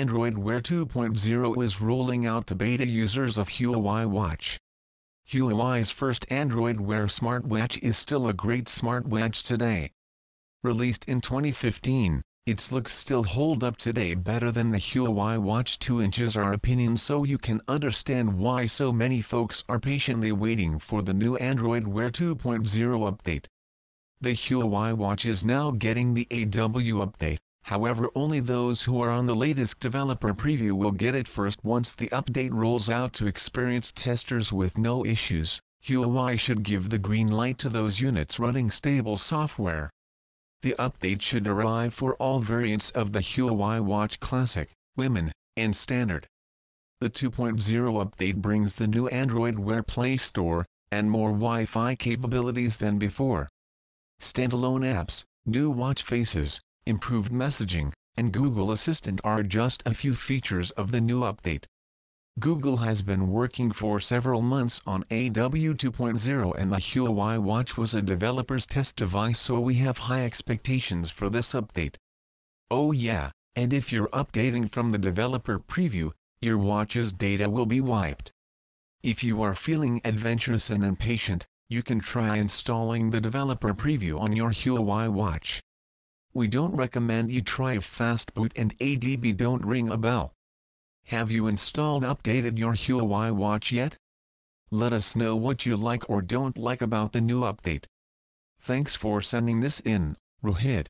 Android Wear 2.0 is rolling out to beta users of Huawei Watch. Huawei's first Android Wear smartwatch is still a great smartwatch today. Released in 2015, its looks still hold up today better than the Huawei Watch 2 inches our opinion so you can understand why so many folks are patiently waiting for the new Android Wear 2.0 update. The Huawei Watch is now getting the AW update, however only those who are on the latest developer preview will get it first once the update rolls out to experienced testers with no issues. Huawei should give the green light to those units running stable software. The update should arrive for all variants of the Huawei Watch Classic, Women, and Standard. The 2.0 update brings the new Android Wear Play Store, and more Wi-Fi capabilities than before. Standalone apps, new watch faces, improved messaging, and Google Assistant are just a few features of the new update. Google has been working for several months on AW 2.0 and the Huawei Watch was a developer's test device so we have high expectations for this update. Oh yeah, and if you're updating from the developer preview, your watch's data will be wiped. If you are feeling adventurous and impatient, you can try installing the developer preview on your Huawei Watch. We don't recommend you try a fastboot and ADB don't ring a bell. Have you installed updated your Huawei watch yet? Let us know what you like or don't like about the new update. Thanks for sending this in, Rohit.